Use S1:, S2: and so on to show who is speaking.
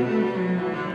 S1: Música